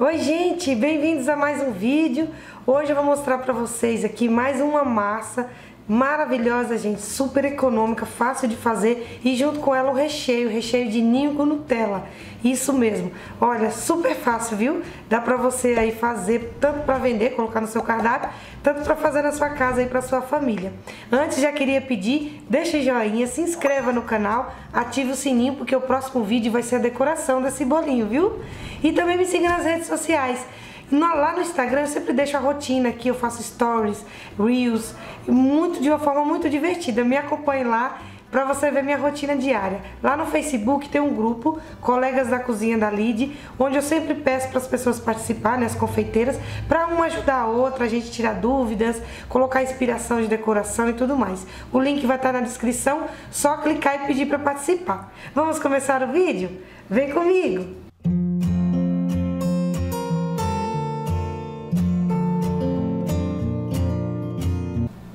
Oi gente, bem-vindos a mais um vídeo. Hoje eu vou mostrar para vocês aqui mais uma massa maravilhosa, gente, super econômica, fácil de fazer e junto com ela o recheio, recheio de ninho com Nutella. Isso mesmo. Olha, super fácil, viu? Dá pra você aí fazer tanto para vender, colocar no seu cardápio, tanto para fazer na sua casa aí para sua família. Antes já queria pedir, deixa joinha, se inscreva no canal, ative o sininho porque o próximo vídeo vai ser a decoração desse bolinho, viu? E também me siga nas redes sociais. Lá no Instagram eu sempre deixo a rotina aqui, eu faço stories, reels, muito de uma forma muito divertida. Me acompanhe lá para você ver minha rotina diária. Lá no Facebook tem um grupo, Colegas da Cozinha da Lid, onde eu sempre peço para as pessoas participarem, né, as confeiteiras, para uma ajudar a outra, a gente tirar dúvidas, colocar inspiração de decoração e tudo mais. O link vai estar na descrição, só clicar e pedir para participar. Vamos começar o vídeo? Vem comigo!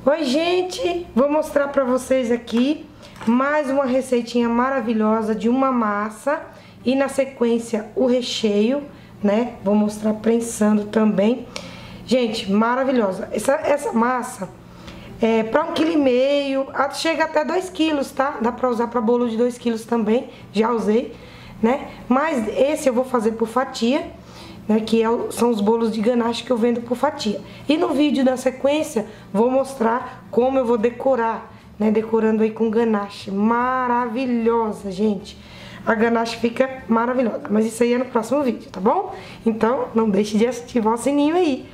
Oi gente, vou mostrar para vocês aqui mais uma receitinha maravilhosa de uma massa e na sequência o recheio, né? Vou mostrar prensando também. Gente, maravilhosa. Essa, essa massa é para um quilo e meio, chega até dois quilos, tá? Dá para usar para bolo de dois quilos também, já usei, né? Mas esse eu vou fazer por fatia né, que é, são os bolos de ganache que eu vendo por fatia. E no vídeo da sequência vou mostrar como eu vou decorar, né, decorando aí com ganache. Maravilhosa, gente. A ganache fica maravilhosa, mas isso aí é no próximo vídeo, tá bom? Então não deixe de ativar o sininho aí.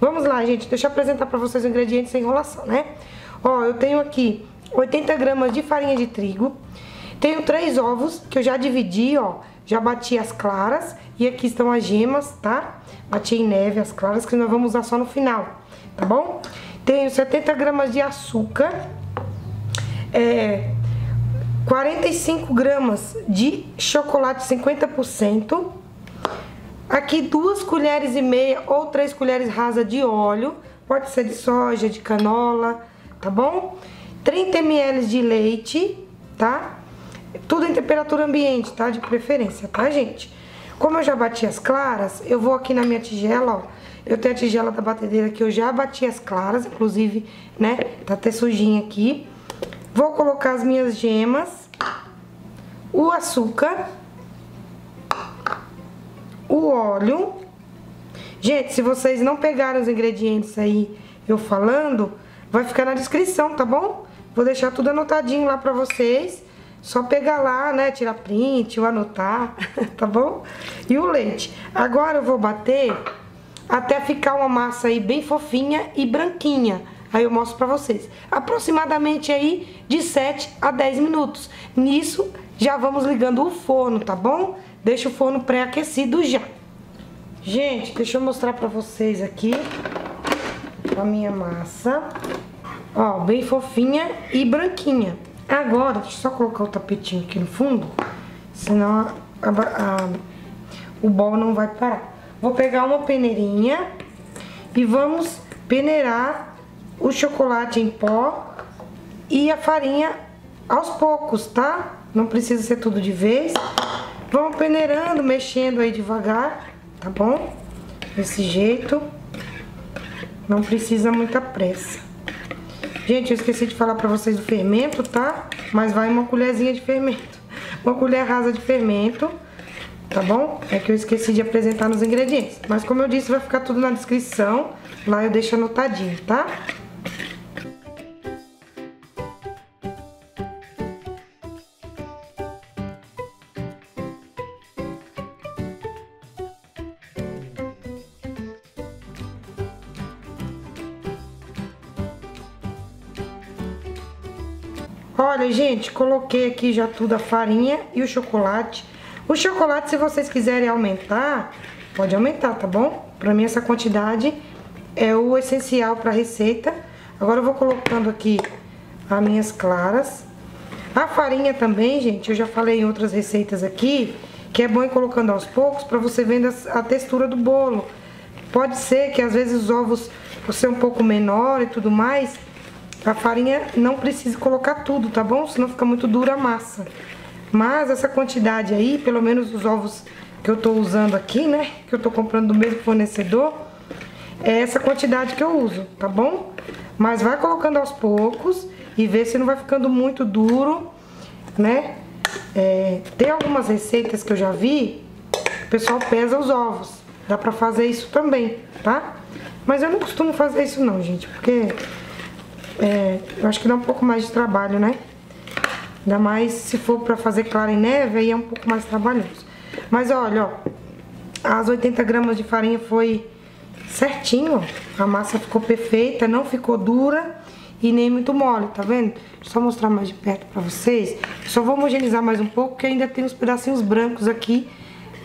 Vamos lá, gente, deixa eu apresentar pra vocês os ingredientes sem enrolação, né? Ó, eu tenho aqui 80 gramas de farinha de trigo, tenho três ovos que eu já dividi, ó, já bati as claras e aqui estão as gemas, tá? Bati em neve as claras que nós vamos usar só no final, tá bom? Tenho 70 gramas de açúcar, é, 45 gramas de chocolate 50%, aqui duas colheres e meia ou três colheres rasas de óleo, pode ser de soja, de canola, tá bom? 30 ml de leite, tá? Tudo em temperatura ambiente, tá? De preferência, tá, gente? Como eu já bati as claras, eu vou aqui na minha tigela, ó. Eu tenho a tigela da batedeira que eu já bati as claras, inclusive, né? Tá até sujinha aqui. Vou colocar as minhas gemas, o açúcar, o óleo. Gente, se vocês não pegaram os ingredientes aí eu falando, vai ficar na descrição, tá bom? Vou deixar tudo anotadinho lá pra vocês. Só pegar lá, né, tirar print ou anotar, tá bom? E o leite. Agora eu vou bater até ficar uma massa aí bem fofinha e branquinha. Aí eu mostro pra vocês. Aproximadamente aí de 7 a 10 minutos. Nisso, já vamos ligando o forno, tá bom? Deixa o forno pré-aquecido já. Gente, deixa eu mostrar pra vocês aqui a minha massa. Ó, bem fofinha e branquinha. Agora, deixa eu só colocar o tapetinho aqui no fundo, senão a, a, a, o bol não vai parar. Vou pegar uma peneirinha e vamos peneirar o chocolate em pó e a farinha aos poucos, tá? Não precisa ser tudo de vez. Vamos peneirando, mexendo aí devagar, tá bom? Desse jeito. Não precisa muita pressa. Gente, eu esqueci de falar pra vocês do fermento, tá? Mas vai uma colherzinha de fermento. Uma colher rasa de fermento, tá bom? É que eu esqueci de apresentar nos ingredientes. Mas como eu disse, vai ficar tudo na descrição. Lá eu deixo anotadinho, tá? Olha, gente, coloquei aqui já tudo a farinha e o chocolate. O chocolate, se vocês quiserem aumentar, pode aumentar, tá bom? Pra mim, essa quantidade é o essencial pra receita. Agora eu vou colocando aqui as minhas claras. A farinha também, gente, eu já falei em outras receitas aqui, que é bom ir colocando aos poucos pra você vendo a textura do bolo. Pode ser que às vezes os ovos, por ser um pouco menor e tudo mais, a farinha não precisa colocar tudo, tá bom? Senão fica muito dura a massa. Mas essa quantidade aí, pelo menos os ovos que eu tô usando aqui, né? Que eu tô comprando do mesmo fornecedor. É essa quantidade que eu uso, tá bom? Mas vai colocando aos poucos e vê se não vai ficando muito duro, né? É, tem algumas receitas que eu já vi, o pessoal pesa os ovos. Dá pra fazer isso também, tá? Mas eu não costumo fazer isso não, gente, porque é, eu acho que dá um pouco mais de trabalho, né? Ainda mais se for pra fazer clara em neve, aí é um pouco mais trabalhoso. Mas olha, ó, as 80 gramas de farinha foi certinho, ó. A massa ficou perfeita, não ficou dura e nem muito mole, tá vendo? Só mostrar mais de perto pra vocês. Só vou homogeneizar mais um pouco, porque ainda tem uns pedacinhos brancos aqui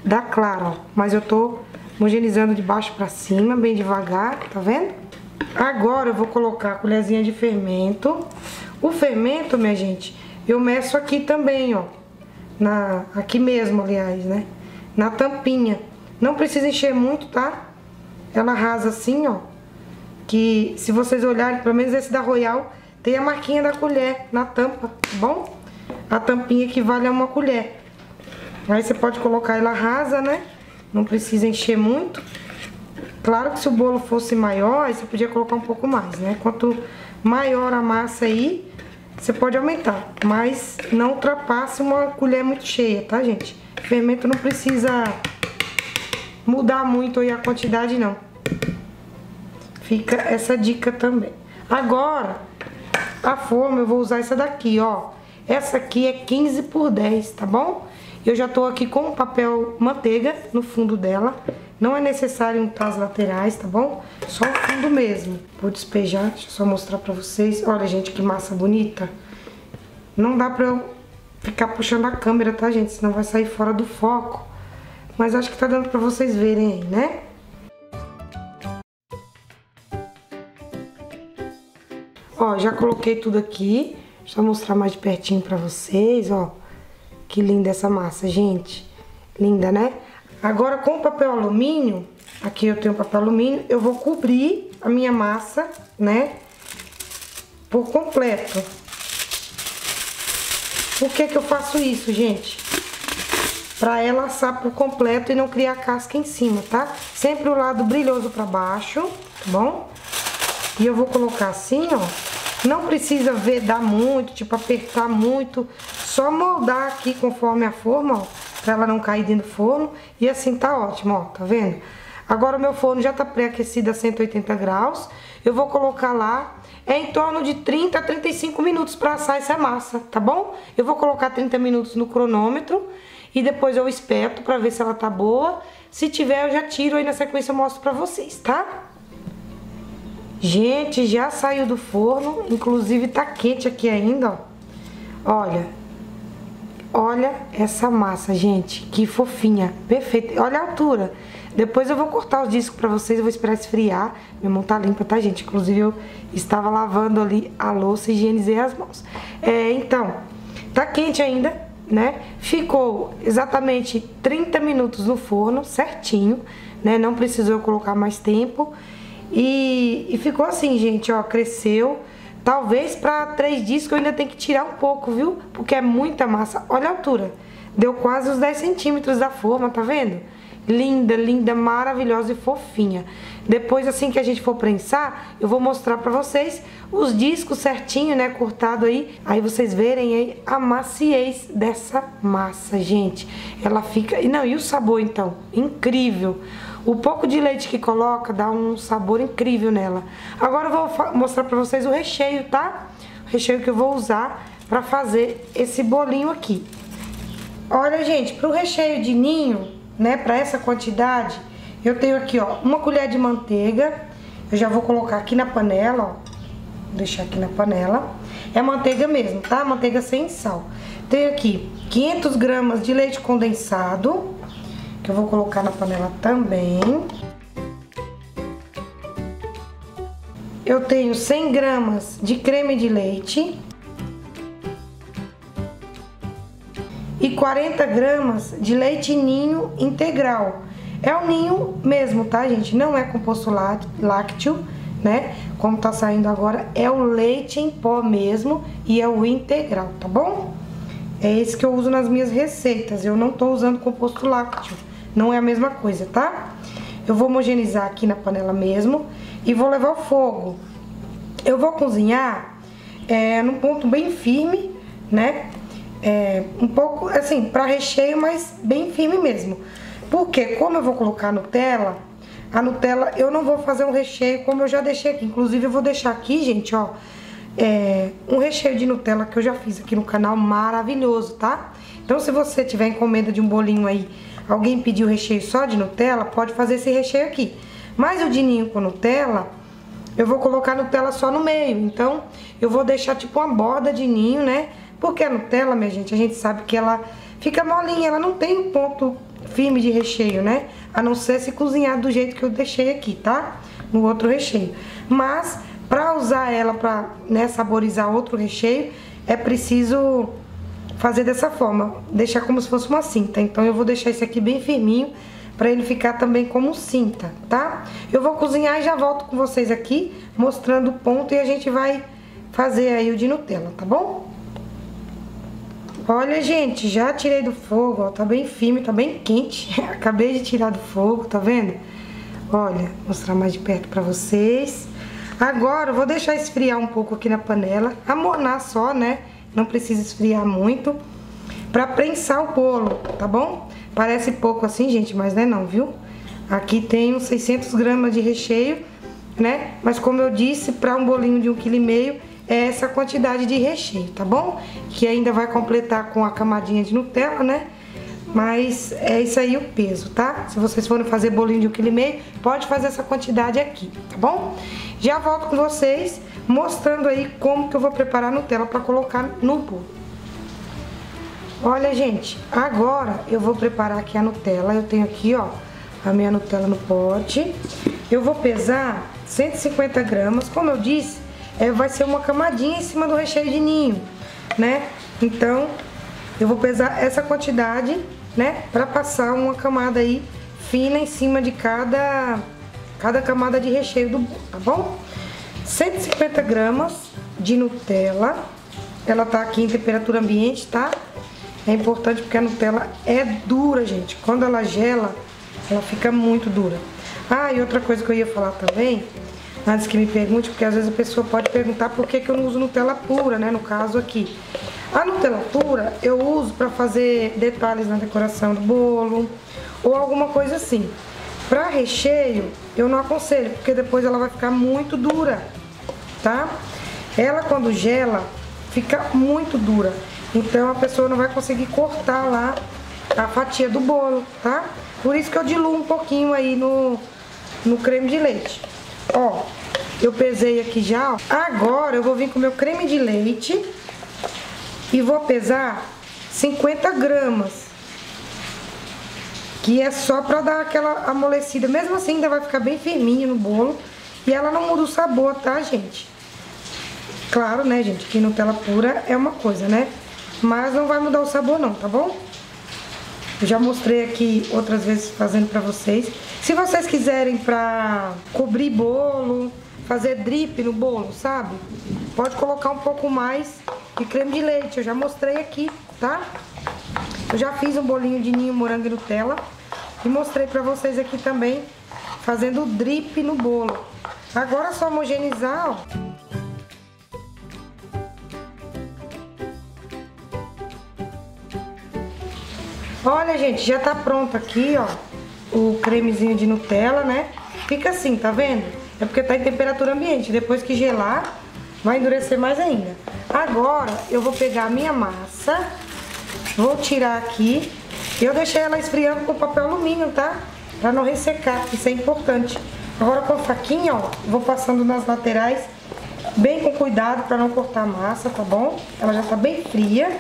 da clara, ó. Mas eu tô homogeneizando de baixo pra cima, bem devagar, tá vendo? Agora eu vou colocar a colherzinha de fermento. O fermento, minha gente, eu meço aqui também, ó. Na, aqui mesmo, aliás, né? Na tampinha. Não precisa encher muito, tá? Ela rasa assim, ó. Que se vocês olharem, pelo menos esse da Royal, tem a marquinha da colher na tampa, tá bom? A tampinha equivale a uma colher. Aí você pode colocar ela rasa, né? Não precisa encher muito. Claro que se o bolo fosse maior, aí você podia colocar um pouco mais, né? Quanto maior a massa aí, você pode aumentar. Mas não ultrapasse uma colher muito cheia, tá, gente? O fermento não precisa mudar muito aí a quantidade, não. Fica essa dica também. Agora, a forma eu vou usar essa daqui, ó. Essa aqui é 15 por 10, tá bom? Eu já tô aqui com papel manteiga no fundo dela. Não é necessário untar as laterais, tá bom? Só o fundo mesmo. Vou despejar, deixa eu só mostrar pra vocês. Olha, gente, que massa bonita. Não dá pra eu ficar puxando a câmera, tá, gente? Senão vai sair fora do foco. Mas acho que tá dando pra vocês verem aí, né? Ó, já coloquei tudo aqui. Deixa eu mostrar mais de pertinho pra vocês, ó. Que linda essa massa, gente. Linda, né? Agora com papel alumínio, aqui eu tenho papel alumínio, eu vou cobrir a minha massa, né? Por completo. Por que que eu faço isso, gente? Pra ela assar por completo e não criar casca em cima, tá? Sempre o lado brilhoso pra baixo, tá bom? E eu vou colocar assim, ó. Não precisa vedar muito, tipo apertar muito. Só moldar aqui conforme a forma, ó pra ela não cair dentro do forno. E assim tá ótimo, ó, tá vendo? Agora o meu forno já tá pré-aquecido a 180 graus. Eu vou colocar lá, é em torno de 30 a 35 minutos pra assar essa massa, tá bom? Eu vou colocar 30 minutos no cronômetro e depois eu espeto pra ver se ela tá boa. Se tiver, eu já tiro aí na sequência eu mostro pra vocês, tá? Gente, já saiu do forno, inclusive tá quente aqui ainda, ó. Olha, Olha essa massa, gente, que fofinha, perfeita. Olha a altura. Depois eu vou cortar os discos pra vocês, eu vou esperar esfriar. Minha mão tá limpa, tá, gente? Inclusive eu estava lavando ali a louça e higienizei as mãos. É, então, tá quente ainda, né? Ficou exatamente 30 minutos no forno, certinho, né? Não precisou colocar mais tempo. E, e ficou assim, gente, ó, cresceu. Talvez para três discos eu ainda tenho que tirar um pouco, viu? Porque é muita massa. Olha a altura. Deu quase os 10 centímetros da forma, tá vendo? Linda, linda, maravilhosa e fofinha. Depois, assim que a gente for prensar, eu vou mostrar pra vocês os discos certinho, né? Cortado aí. Aí vocês verem aí a maciez dessa massa, gente. Ela fica... Não, e o sabor, então? Incrível. O pouco de leite que coloca dá um sabor incrível nela. Agora eu vou mostrar pra vocês o recheio, tá? O recheio que eu vou usar pra fazer esse bolinho aqui. Olha, gente, pro recheio de ninho, né, pra essa quantidade, eu tenho aqui, ó, uma colher de manteiga. Eu já vou colocar aqui na panela, ó. Vou deixar aqui na panela. É manteiga mesmo, tá? Manteiga sem sal. Tenho aqui 500 gramas de leite condensado que eu vou colocar na panela também. Eu tenho 100 gramas de creme de leite. E 40 gramas de leite ninho integral. É o ninho mesmo, tá, gente? Não é composto lácteo, né? Como tá saindo agora, é o leite em pó mesmo e é o integral, tá bom? É esse que eu uso nas minhas receitas. Eu não tô usando composto lácteo não é a mesma coisa, tá? Eu vou homogeneizar aqui na panela mesmo e vou levar ao fogo. Eu vou cozinhar é, num ponto bem firme, né? É, um pouco, assim, para recheio, mas bem firme mesmo. Porque como eu vou colocar Nutella, a Nutella eu não vou fazer um recheio como eu já deixei aqui. Inclusive eu vou deixar aqui, gente, ó, é, um recheio de Nutella que eu já fiz aqui no canal, maravilhoso, tá? Então se você tiver encomenda de um bolinho aí, alguém pediu recheio só de Nutella, pode fazer esse recheio aqui. Mas o de ninho com Nutella, eu vou colocar Nutella só no meio. Então eu vou deixar tipo uma borda de ninho, né? Porque a Nutella, minha gente, a gente sabe que ela fica molinha, ela não tem um ponto firme de recheio, né? A não ser se cozinhar do jeito que eu deixei aqui, tá? No outro recheio. Mas para usar ela para né, saborizar outro recheio, é preciso fazer dessa forma, deixar como se fosse uma cinta. Então eu vou deixar esse aqui bem firminho para ele ficar também como cinta, tá? Eu vou cozinhar e já volto com vocês aqui, mostrando o ponto e a gente vai fazer aí o de Nutella, tá bom? Olha, gente, já tirei do fogo, ó, tá bem firme, tá bem quente. Acabei de tirar do fogo, tá vendo? Olha, mostrar mais de perto pra vocês. Agora eu vou deixar esfriar um pouco aqui na panela, amornar só, né? Não precisa esfriar muito, pra prensar o bolo, tá bom? Parece pouco assim, gente, mas não é não, viu? Aqui tem uns 600 gramas de recheio, né? Mas como eu disse, para um bolinho de um quilo e meio é essa quantidade de recheio, tá bom? Que ainda vai completar com a camadinha de Nutella, né? Mas é isso aí o peso, tá? Se vocês forem fazer bolinho de um quilo e meio, pode fazer essa quantidade aqui, tá bom? Já volto com vocês mostrando aí como que eu vou preparar a Nutella para colocar no bolo. Olha, gente, agora eu vou preparar aqui a Nutella. Eu tenho aqui, ó, a minha Nutella no pote. Eu vou pesar 150 gramas. Como eu disse, é, vai ser uma camadinha em cima do recheio de ninho, né? Então, eu vou pesar essa quantidade né? Para passar uma camada aí fina em cima de cada, cada camada de recheio do bolo, tá bom? 150 gramas de Nutella. Ela tá aqui em temperatura ambiente, tá? É importante porque a Nutella é dura, gente. Quando ela gela, ela fica muito dura. Ah, e outra coisa que eu ia falar também, antes que me pergunte, porque às vezes a pessoa pode perguntar por que, que eu não uso Nutella pura, né? No caso aqui. A Nutella pura eu uso para fazer detalhes na decoração do bolo ou alguma coisa assim. Para recheio eu não aconselho, porque depois ela vai ficar muito dura, tá? Ela quando gela fica muito dura, então a pessoa não vai conseguir cortar lá a fatia do bolo, tá? Por isso que eu diluo um pouquinho aí no, no creme de leite. Ó, eu pesei aqui já, ó. Agora eu vou vir com o meu creme de leite e vou pesar 50 gramas. Que é só pra dar aquela amolecida. Mesmo assim ainda vai ficar bem firminho no bolo. E ela não muda o sabor, tá, gente? Claro, né, gente, que Nutella pura é uma coisa, né? Mas não vai mudar o sabor não, tá bom? Eu já mostrei aqui outras vezes fazendo pra vocês. Se vocês quiserem pra cobrir bolo, fazer drip no bolo, sabe? Pode colocar um pouco mais de creme de leite. Eu já mostrei aqui, tá? Eu já fiz um bolinho de ninho, morango e Nutella. E mostrei pra vocês aqui também, fazendo drip no bolo. Agora é só homogeneizar, ó. Olha, gente, já tá pronto aqui, ó, o cremezinho de Nutella, né? Fica assim, tá vendo? É porque tá em temperatura ambiente. Depois que gelar, vai endurecer mais ainda. Agora eu vou pegar a minha massa, vou tirar aqui. Eu deixei ela esfriando com papel alumínio, tá? Pra não ressecar, isso é importante. Agora com a faquinha, ó, vou passando nas laterais, bem com cuidado pra não cortar a massa, tá bom? Ela já tá bem fria.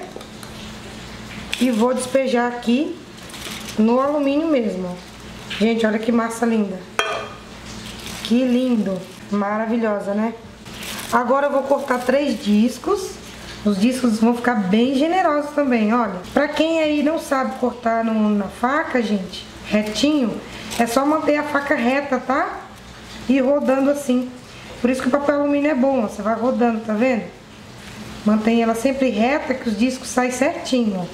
E vou despejar aqui no alumínio mesmo, ó. Gente, olha que massa linda. Que lindo. Maravilhosa, né? Agora eu vou cortar três discos. Os discos vão ficar bem generosos também, olha. Pra quem aí não sabe cortar no, na faca, gente, retinho, é só manter a faca reta, tá? E rodando assim. Por isso que o papel alumínio é bom, ó. Você vai rodando, tá vendo? Mantém ela sempre reta, que os discos saem certinho.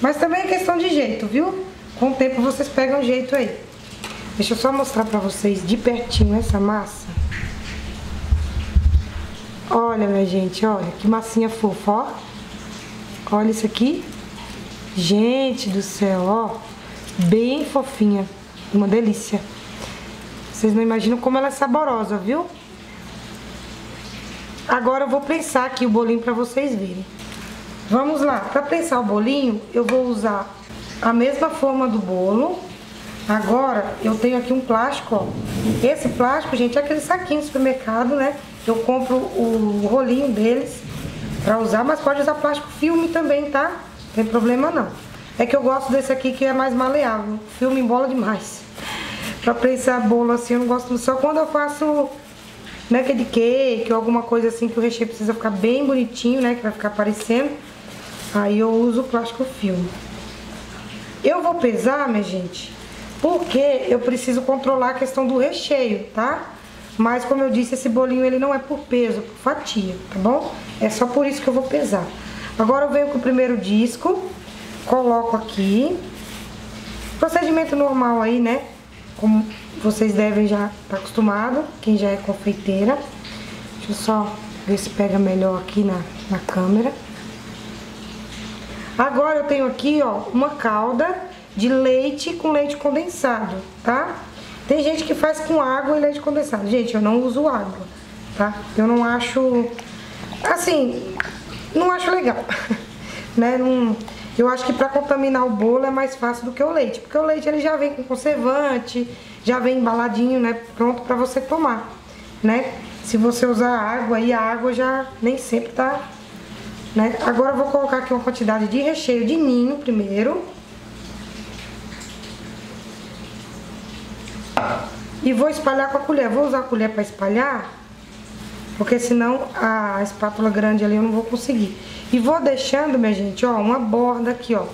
Mas também é questão de jeito, viu? Com o tempo vocês pegam jeito aí. Deixa eu só mostrar pra vocês de pertinho essa massa. Olha, minha gente, olha, que massinha fofa, ó. Olha isso aqui. Gente do céu, ó. Bem fofinha. Uma delícia. Vocês não imaginam como ela é saborosa, viu? Agora eu vou prensar aqui o bolinho pra vocês verem. Vamos lá. Pra prensar o bolinho, eu vou usar a mesma forma do bolo. Agora, eu tenho aqui um plástico, ó. Esse plástico, gente, é aquele saquinho do supermercado, né? Eu compro o rolinho deles pra usar, mas pode usar plástico filme também, tá? Não tem problema não. É que eu gosto desse aqui que é mais maleável. Filme embola demais. Pra prensar bolo assim, eu não gosto só quando eu faço meca de cake ou alguma coisa assim que o recheio precisa ficar bem bonitinho, né? Que vai ficar aparecendo. Aí eu uso o plástico filme. Eu vou pesar, minha gente, porque eu preciso controlar a questão do recheio, tá? Mas como eu disse, esse bolinho ele não é por peso, é por fatia, tá bom? É só por isso que eu vou pesar. Agora eu venho com o primeiro disco, coloco aqui. Procedimento normal aí, né? Como vocês devem já estar tá acostumado, quem já é confeiteira. Deixa eu só ver se pega melhor aqui na, na câmera. Agora eu tenho aqui, ó, uma calda de leite com leite condensado, tá? Tem gente que faz com água e leite condensado. Gente, eu não uso água, tá? Eu não acho... Assim, não acho legal, né? Não, eu acho que pra contaminar o bolo é mais fácil do que o leite. Porque o leite, ele já vem com conservante, já vem embaladinho, né? Pronto pra você tomar, né? Se você usar água, aí a água já nem sempre tá... Né? Agora eu vou colocar aqui uma quantidade de recheio de ninho primeiro. E vou espalhar com a colher. Vou usar a colher para espalhar, porque senão a espátula grande ali eu não vou conseguir. E vou deixando, minha gente, ó, uma borda aqui, ó.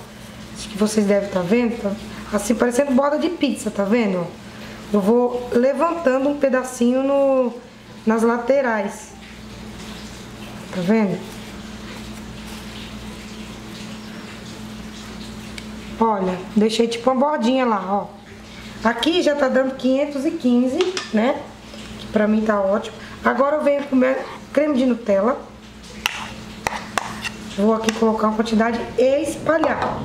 Acho que vocês devem estar tá vendo, tá? assim, parecendo borda de pizza, tá vendo? Eu vou levantando um pedacinho no, nas laterais. Tá vendo? Olha, deixei tipo uma bordinha lá, ó. Aqui já tá dando 515, né? Que pra mim tá ótimo. Agora eu venho com creme de Nutella. Vou aqui colocar uma quantidade e espalhar.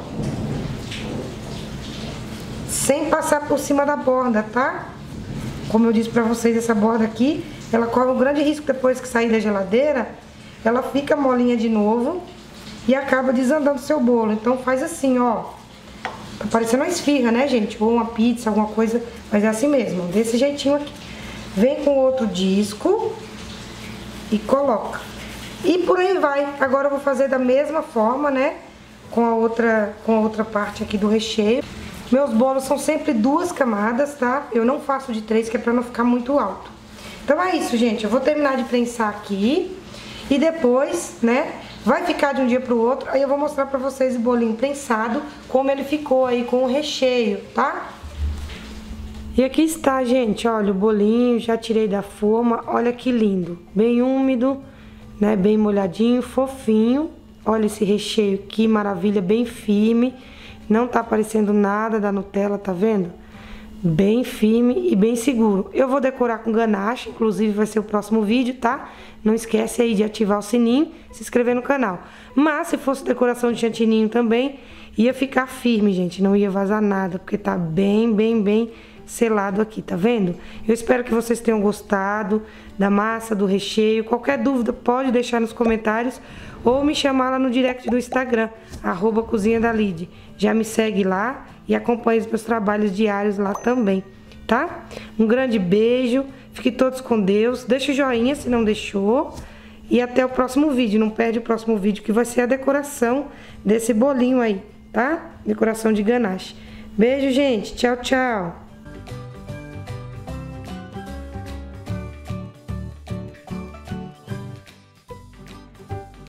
Sem passar por cima da borda, tá? Como eu disse pra vocês, essa borda aqui, ela corre um grande risco depois que sair da geladeira. Ela fica molinha de novo e acaba desandando seu bolo. Então faz assim, ó. Tá parecendo uma esfirra, né, gente? Ou uma pizza, alguma coisa. Mas é assim mesmo, desse jeitinho aqui. Vem com outro disco e coloca. E por aí vai. Agora eu vou fazer da mesma forma, né? Com a outra, com a outra parte aqui do recheio. Meus bolos são sempre duas camadas, tá? Eu não faço de três, que é pra não ficar muito alto. Então é isso, gente. Eu vou terminar de prensar aqui. E depois, né, Vai ficar de um dia pro outro, aí eu vou mostrar pra vocês o bolinho prensado, como ele ficou aí com o recheio, tá? E aqui está, gente, olha, o bolinho, já tirei da forma, olha que lindo. Bem úmido, né, bem molhadinho, fofinho. Olha esse recheio, que maravilha, bem firme. Não tá aparecendo nada da Nutella, tá vendo? Bem firme e bem seguro. Eu vou decorar com ganache, inclusive vai ser o próximo vídeo, tá? Não esquece aí de ativar o sininho, se inscrever no canal. Mas se fosse decoração de chantininho também, ia ficar firme, gente, não ia vazar nada, porque tá bem, bem, bem selado aqui, tá vendo? Eu espero que vocês tenham gostado da massa, do recheio. Qualquer dúvida pode deixar nos comentários ou me chamar lá no direct do Instagram, arroba Cozinha da Lid. Já me segue lá e acompanhe os meus trabalhos diários lá também, tá? Um grande beijo, fiquem todos com Deus, deixa o joinha se não deixou e até o próximo vídeo, não perde o próximo vídeo que vai ser a decoração desse bolinho aí, tá? Decoração de ganache. Beijo, gente, tchau, tchau!